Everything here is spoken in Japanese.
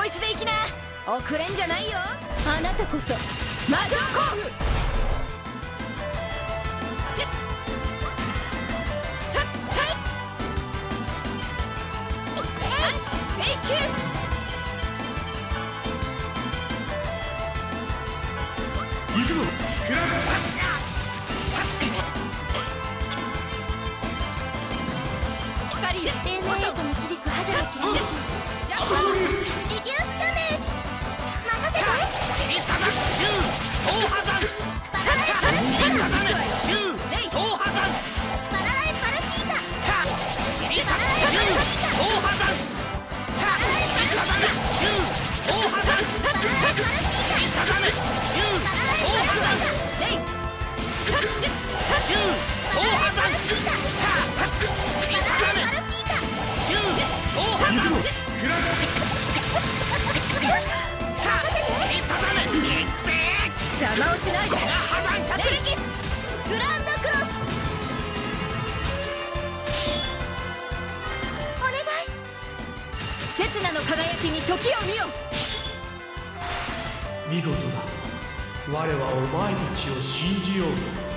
こいつで行きな。遅れんじゃないよ。あなたこそ魔女行くぞ。クラブしないで。破山殺撃グランドクロス。お願い。刹那の輝きに時を見よ。見事だ。我はお前たちを信じよう